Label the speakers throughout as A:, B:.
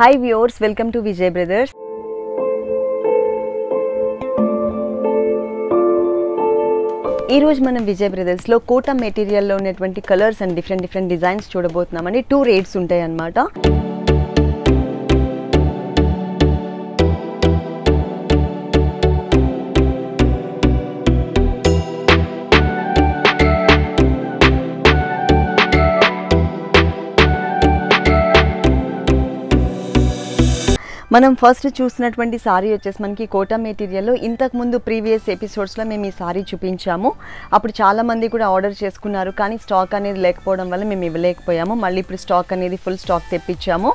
A: Hi viewers welcome to Vijay brothers ఈరోజు మనం విజయ్ బ్రదర్స్లో కోటా మెటీరియల్లో ఉన్నటువంటి colours and different different designs చూడబోతున్నామండి two rates ఉంటాయి అన్నమాట మనం ఫస్ట్ చూసినటువంటి సారీ వచ్చేసి మనకి కోటా మెటీరియల్లో ఇంతకు ముందు ప్రీవియస్ ఎపిసోడ్స్లో మేము ఈ సారీ చూపించాము. అప్పుడు చాలామంది కూడా ఆర్డర్ చేసుకున్నారు కానీ స్టాక్ అనేది లేకపోవడం వల్ల మేము ఇవ్వలేకపోయాము. మళ్ళీ ఇప్పుడు స్టాక్ అనేది ఫుల్ స్టాక్ తెప్పించాము.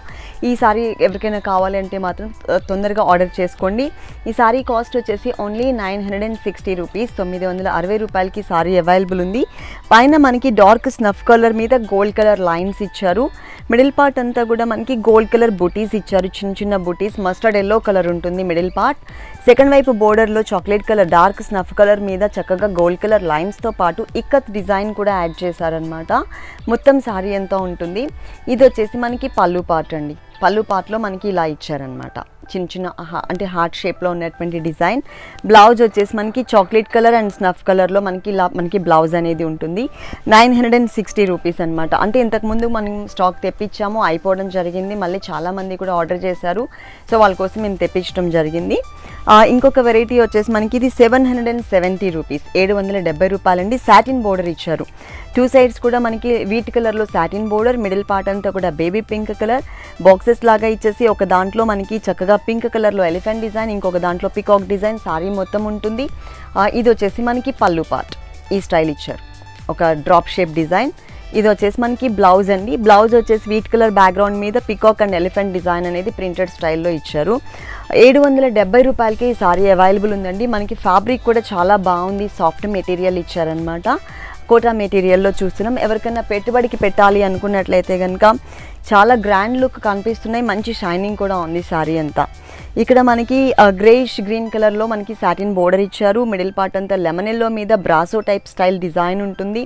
A: ఈ సారీ ఎవరికైనా కావాలి అంటే మాత్రం తొందరగా ఆర్డర్ చేసుకోండి. ఈ సారీ కాస్ట్ వచ్చేసి only nine hundred and sixty rupees తొమ్మిది వందల అరవై రూపాయలకి సారీ అవైలబుల్ ఉంది. పైన మనకి డార్క్ స్నఫ్ కలర్ మీద గోల్డ్ కలర్ లైన్స్ ఇచ్చారు. మిడిల్ పార్ట్ అంతా కూడా మనకి గోల్డ్ కలర్ బుటీస్ ఇచ్చారు. చిన్న చిన్న బుటీస్ మస్టర్డ్ ఎల్లో కలర్ ఉంటుంది మిడిల్ పార్ట్. సెకండ్ వైపు బోర్డర్లో chocolate colour dark snuff colour మీద చక్కగా గోల్డ్ కలర్ లైన్స్తో పాటు ఇక్కత్ డిజైన్ కూడా యాడ్ చేశారనమాట మొత్తం శారీ ఎంత ఉంటుంది. ఇది వచ్చేసి మనకి పళ్ళు పార్ట్ అండి. పళ్ళు పార్ట్లో మనకి ఇలా ఇచ్చారనమాట చిన్న చిన్న అంటే హార్ట్ షేప్లో ఉన్నటువంటి డిజైన్. బ్లౌజ్ వచ్చేసి మనకి చాక్లెట్ కలర్ అండ్ స్నఫ్ కలర్లో మనకి ఇలా మనకి బ్లౌజ్ అనేది ఉంటుంది. Nine hundred and sixty rupees అనమాట అంటే ఇంతకుముందు మనం స్టాక్ తెప్పించాము అయిపోవడం జరిగింది. మళ్ళీ చాలామంది కూడా ఆర్డర్ చేశారు. సో వాళ్ళ కోసం మేము తెప్పించడం జరిగింది. ఇంకొక వెరైటీ వచ్చేసి మనకి ఇది seven hundred and seventy rupees. ఏడు వందల డెబ్బై రూపాయలండి. సాటిన్ బోర్డర్ ఇచ్చారు. టూ సైడ్స్ కూడా మనకి వీట్ కలర్లో సాటిన్ బోర్డర్ మిడిల్ పార్ట్ అంతా కూడా బేబీ పింక్ కలర్ బాక్సెస్ లాగా ఇచ్చేసి ఒక దాంట్లో మనకి చక్కగా పింక్ కలర్లో ఎలిఫెంట్ డిజైన్ ఇంకొక దాంట్లో పికాక్ డిజైన్ సారీ మొత్తం ఉంటుంది. ఇది వచ్చేసి మనకి పళ్ళు పార్ట్ ఈ స్టైల్ ఇచ్చారు. ఒక డ్రాప్ షేప్ డిజైన్ ఇది వచ్చేసి మనకి బ్లౌజ్ అండి. బ్లౌజ్ వచ్చేసి వీట్ కలర్ బ్యాక్గ్రౌండ్ మీద పికాక్ అండ్ ఎలిఫెంట్ డిజైన్ అనేది ప్రింటెడ్ స్టైల్లో ఇచ్చారు. ఏడు వందల డెబ్బై రూపాయలకి ఈ సారీ అవైలబుల్ ఉందండి. మనకి ఫ్యాబ్రిక్ కూడా చాలా బాగుంది. సాఫ్ట్ మెటీరియల్ ఇచ్చారనమాట కోటా మెటీరియల్లో చూస్తున్నాం. ఎవరికైనా పెట్టుబడికి పెట్టాలి అనుకున్నట్లయితే కనుక చాలా గ్రాండ్ లుక్ కనిపిస్తున్నాయి. మంచి షైనింగ్ కూడా ఉంది సారీ అంతా. ఇక్కడ మనకి గ్రేష్ గ్రీన్ కలర్లో మనకి సాటిన్ బోర్డర్ ఇచ్చారు. మిడిల్ పార్ట్ అంతా లెమన్ ఎల్లో మీద బ్రాసో టైప్ స్టైల్ డిజైన్ ఉంటుంది.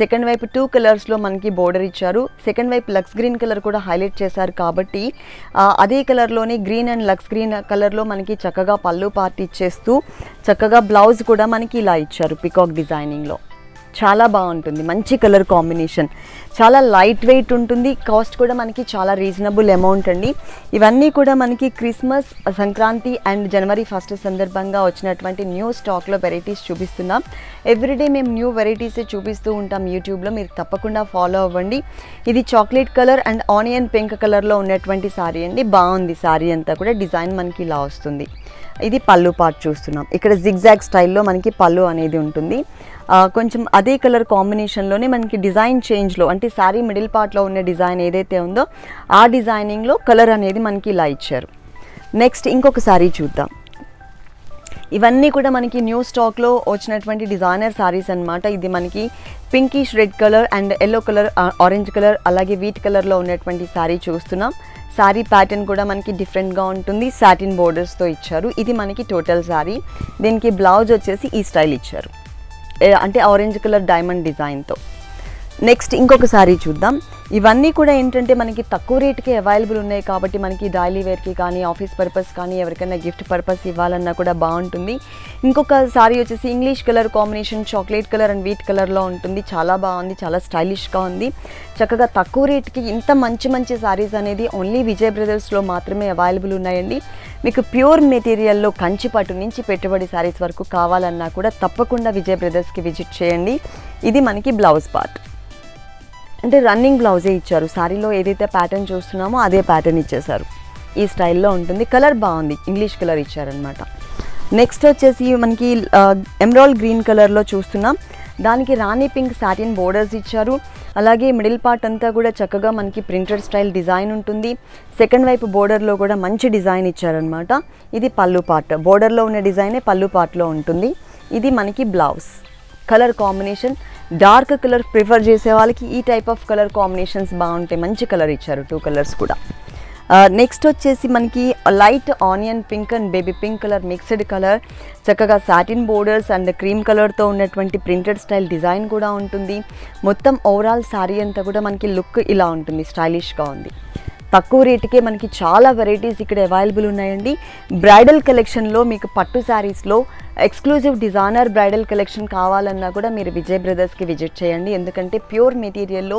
A: సెకండ్ వైపు టూ కలర్స్లో మనకి బోర్డర్ ఇచ్చారు. సెకండ్ వైపు లక్స్ గ్రీన్ కలర్ కూడా హైలైట్ చేశారు కాబట్టి అదే కలర్లోనే గ్రీన్ అండ్ లక్స్ గ్రీన్ కలర్లో మనకి చక్కగా పళ్ళు పార్ట్ ఇచ్చేస్తూ చక్కగా బ్లౌజ్ కూడా మనకి ఇలా ఇచ్చారు పికాక్ డిజైనింగ్లో. చాలా బాగుంటుంది. మంచి కలర్ కాంబినేషన్. చాలా లైట్ వెయిట్ ఉంటుంది. కాస్ట్ కూడా మనకి చాలా రీజనబుల్ అమౌంట్ అండి. ఇవన్నీ కూడా మనకి Christmas Sankranti and January first సందర్భంగా వచ్చినటువంటి న్యూ స్టాక్లో వెరైటీస్ చూపిస్తున్నాం. ఎవ్రీడే మేము న్యూ వెరైటీస్ చూపిస్తూ ఉంటాం యూట్యూబ్లో మీరు తప్పకుండా ఫాలో అవ్వండి. ఇది chocolate colour and onion pink కలర్లో ఉన్నటువంటి శారీ అండి. బాగుంది శారీ అంతా కూడా. డిజైన్ మనకి ఇలా వస్తుంది. ఇది పళ్ళు పార్ట్ చూస్తున్నాం. ఇక్కడ జిగ్జాగ్ స్టైల్లో మనకి పళ్ళు అనేది ఉంటుంది. కొంచెం అదే కలర్ కాంబినేషన్లోనే మనకి డిజైన్ చేంజ్లో అంటే శారీ మిడిల్ పార్ట్లో ఉన్న డిజైన్ ఏదైతే ఉందో ఆ డిజైనింగ్లో కలర్ అనేది మనకి ఇలా ఇచ్చారు. నెక్స్ట్ ఇంకొక శారీ చూద్దాం. ఇవన్నీ కూడా మనకి న్యూ స్టాక్లో వచ్చినటువంటి డిజైనర్ శారీస్ అన్నమాట. ఇది మనకి pinkish red colour and yellow colour orange colour అలాగే వీట్ కలర్లో ఉన్నటువంటి శారీ చూస్తున్నాం. శారీ ప్యాటర్న్ కూడా మనకి డిఫరెంట్గా ఉంటుంది. సాటిన్ బోర్డర్స్తో ఇచ్చారు. ఇది మనకి టోటల్ శారీ దీనికి బ్లౌజ్ వచ్చేసి ఈ స్టైల్ ఇచ్చారు. అంటే ఆరెంజ్ కలర్ డైమండ్ డిజైన్తో నెక్స్ట్ ఇంకొక సారీ చూద్దాం. ఇవన్నీ కూడా ఏంటంటే మనకి తక్కువ రేట్కి అవైలబుల్ ఉన్నాయి కాబట్టి మనకి డైలీ వేర్కి కానీ ఆఫీస్ పర్పస్ కానీ ఎవరికైనా గిఫ్ట్ పర్పస్ ఇవ్వాలన్నా కూడా బాగుంటుంది. ఇంకొక సారీ వచ్చేసి English colour combination chocolate colour and wheat కలర్లో ఉంటుంది. చాలా బాగుంది చాలా స్టైలిష్గా ఉంది. చక్కగా తక్కువ రేట్కి ఇంత మంచి మంచి సారీస్ అనేది ఓన్లీ విజయ్ బ్రదర్స్లో మాత్రమే అవైలబుల్ ఉన్నాయండి. మీకు ప్యూర్ మెటీరియల్లో కంచిపట్టు నుంచి పెట్టుబడి సారీస్ వరకు కావాలన్నా కూడా తప్పకుండా విజయ్ బ్రదర్స్కి విజిట్ చేయండి. ఇది మనకి బ్లౌజ్ పార్ట్ అంటే రన్నింగ్ బ్లౌజే ఇచ్చారు. శారీలో ఏదైతే ప్యాటర్న్ చూస్తున్నామో అదే ప్యాటర్న్ ఇచ్చేసారు ఈ స్టైల్లో ఉంటుంది. కలర్ బాగుంది. ఇంగ్లీష్ కలర్ ఇచ్చారనమాట నెక్స్ట్ వచ్చేసి మనకి ఎమరాల్డ్ గ్రీన్ కలర్లో చూస్తున్నాం. దానికి రాణి పింక్ సాటిన్ బోర్డర్స్ ఇచ్చారు. అలాగే మిడిల్ పార్ట్ అంతా కూడా చక్కగా మనకి ప్రింటెడ్ స్టైల్ డిజైన్ ఉంటుంది. సెకండ్ వైపు బోర్డర్లో కూడా మంచి డిజైన్ ఇచ్చారనమాట ఇది పళ్ళు పార్ట్ బోర్డర్లో ఉన్న డిజైనే పళ్ళు పార్ట్లో ఉంటుంది. ఇది మనకి blouse colour combination dark colour prefer చేసే వాళ్ళకి ఈ టైప్ ఆఫ్ కలర్ కాంబినేషన్స్ బాగుంటాయి మంచి కలర్ ఇచ్చారు. టూ కలర్స్ కూడా. Uh, నెక్స్ట్ వచ్చేసి మనకి light onion pink and baby pink colour mixed colour చక్కగా సాటిన్ బోర్డర్స్ అండ్ క్రీమ్ కలర్తో ఉన్నటువంటి ప్రింటెడ్ స్టైల్ డిజైన్ కూడా ఉంటుంది. మొత్తం ఓవరాల్ శారీ అంతా కూడా మనకి లుక్ ఇలా ఉంటుంది స్టైలిష్గా ఉంది. తక్కువ రేటుకే మనకి చాలా వెరైటీస్ ఇక్కడ అవైలబుల్ ఉన్నాయండి. బ్రైడల్ కలెక్షన్లో మీకు పట్టు శారీస్లో ఎక్స్క్లూజివ్ డిజైనర్ బ్రైడల్ కలెక్షన్ కావాలన్నా కూడా మీరు విజయ్ బ్రదర్స్కి విజిట్ చేయండి. ఎందుకంటే ప్యూర్ మెటీరియల్లో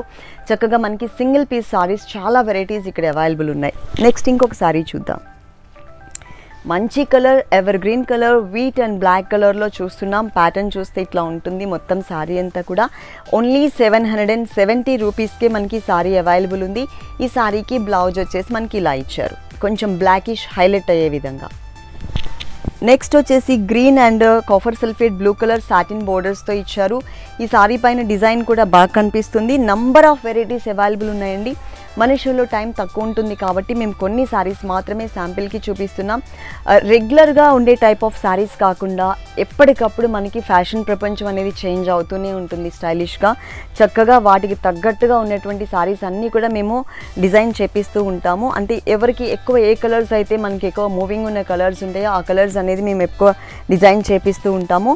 A: చక్కగా మనకి సింగిల్ పీస్ సారీస్ చాలా వెరైటీస్ ఇక్కడ అవైలబుల్ ఉన్నాయి. నెక్స్ట్ ఇంకొక సారీ చూద్దాం. మంచి colour evergreen colour wheat and black కలర్లో చూస్తున్నాం. ప్యాటర్న్ చూస్తే ఇట్లా ఉంటుంది. మొత్తం శారీ అంతా కూడా only seven hundred and seventy రూపీస్కే మనకి శారీ అవైలబుల్ ఉంది. ఈ శారీకి బ్లౌజ్ వచ్చేసి మనకి ఇలా ఇచ్చారు. కొంచెం బ్లాకిష్ హైలైట్ అయ్యే విధంగా. నెక్స్ట్ వచ్చేసి green and copper sulphate blue colour satin బోర్డర్స్తో ఇచ్చారు. ఈ సారీ పైన డిజైన్ కూడా బాగా కనిపిస్తుంది. నంబర్ ఆఫ్ వెరైటీస్ అవైలబుల్ ఉన్నాయండి. మన షోలో టైం తక్కువ ఉంటుంది కాబట్టి మేము కొన్ని సారీస్ మాత్రమే శాంపిల్కి చూపిస్తున్నాం. Uh, రెగ్యులర్గా ఉండే టైప్ ఆఫ్ సారీస్ కాకుండా ఎప్పటికప్పుడు మనకి ఫ్యాషన్ ప్రపంచం అనేది చేంజ్ అవుతూనే ఉంటుంది స్టైలిష్గా. చక్కగా వాటికి తగ్గట్టుగా ఉన్నటువంటి సారీస్ అన్నీ కూడా మేము డిజైన్ చేపిస్తూ ఉంటాము. అంటే ఎవరికి ఎక్కువ ఏ కలర్స్ అయితే మనకి ఎక్కువ మూవింగ్ ఉన్న కలర్స్ ఉంటాయో ఆ కలర్స్ అనేది మేము ఎక్కువ డిజైన్ చేపిస్తూ ఉంటాము.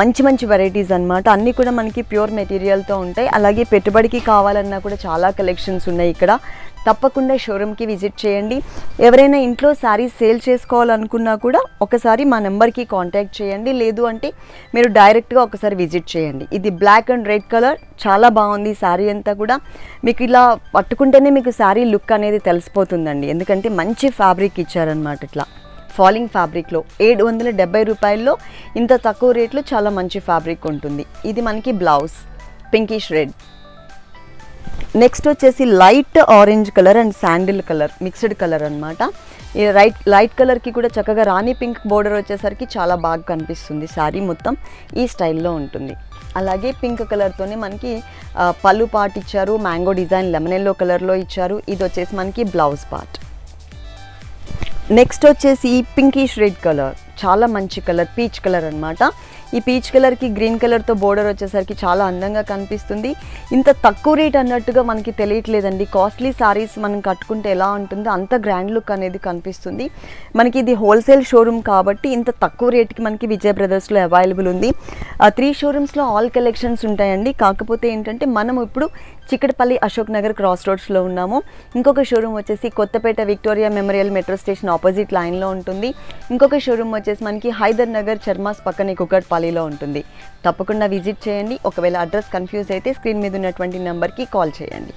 A: మంచి మంచి వెరైటీస్ అన్నమాట. అన్నీ కూడా మనకి ప్యూర్ మెటీరియల్తో ఉంటాయి. అలాగే పెట్టుబడికి కావాలన్నా కూడా చాలా కలెక్షన్స్ ఉన్నాయి ఇక్కడ. తప్పకుండా షోరూమ్కి విజిట్ చేయండి. ఎవరైనా ఇంట్లో శారీస్ సేల్ చేసుకోవాలనుకున్నా కూడా ఒకసారి మా నెంబర్కి కాంటాక్ట్ చేయండి. లేదు అంటే మీరు డైరెక్ట్గా ఒకసారి విజిట్ చేయండి. ఇది బ్లాక్ అండ్ రెడ్ కలర్ చాలా బాగుంది శారీ అంతా కూడా. మీకు ఇలా పట్టుకుంటేనే మీకు శారీ లుక్ అనేది తెలిసిపోతుందండి. ఎందుకంటే మంచి ఫ్యాబ్రిక్ ఇచ్చారనమాట ఇట్లా. ఫాలింగ్ ఫ్యాబ్రిక్లో ఏడు వందల డెబ్బై రూపాయల్లో ఇంత తక్కువ రేట్లో చాలా మంచి ఫ్యాబ్రిక్ ఉంటుంది. ఇది మనకి బ్లౌజ్ పింకిష్ రెడ్. నెక్స్ట్ వచ్చేసి light orange colour and sandal colour mixed colour అనమాట ఈ రైట్ లైట్ కలర్కి కూడా చక్కగా రాణి పింక్ బోర్డర్ వచ్చేసరికి చాలా బాగా కనిపిస్తుంది శారీ మొత్తం ఈ స్టైల్లో ఉంటుంది. అలాగే పింక్ కలర్తోనే మనకి పళ్ళు పార్ట్ ఇచ్చారు మ్యాంగో డిజైన్ లెమన్ ఎల్లో కలర్లో ఇచ్చారు. ఇది వచ్చేసి మనకి బ్లౌజ్ పార్ట్ నెక్స్ట్ వచ్చేసి పింకిష్ రెడ్ కలర్ చాలా మంచి కలర్ పీచ్ కలర్ అన్నమాట. ఈ పీచ్ కలర్కి గ్రీన్ కలర్తో బోర్డర్ వచ్చేసరికి చాలా అందంగా కనిపిస్తుంది. ఇంత తక్కువ రేట్ అన్నట్టుగా మనకి తెలియట్లేదండి. కాస్ట్లీ సారీస్ మనం కట్టుకుంటే ఎలా ఉంటుందో అంత గ్రాండ్ లుక్ అనేది కనిపిస్తుంది. మనకి ఇది హోల్సేల్ షోరూమ్ కాబట్టి ఇంత తక్కువ రేట్కి మనకి విజయ్ బ్రదర్స్లో అవైలబుల్ ఉంది. ఆ త్రీ షోరూమ్స్లో ఆల్ కలెక్షన్స్ ఉంటాయండి. కాకపోతే ఏంటంటే మనం ఇప్పుడు చిక్కడపల్లి అశోక్ నగర్ క్రాస్ రోడ్స్లో ఉన్నాము. ఇంకొక షోరూమ్ వచ్చేసి Kothapet Victoria Memorial metro station opposite లైన్లో ఉంటుంది. ఇంకొక షోరూమ్ వచ్చేసి మనకి హైదర్ నగర్ చర్మాస్ పక్కనే కుకట్పాలిలో ఉంటుంది. తప్పకుండా విజిట్ చేయండి. ఒకవేళ అడ్రస్ కన్ఫ్యూజ్ అయితే స్క్రీన్ మీద ఉన్నటువంటి నెంబర్కి కాల్ చేయండి.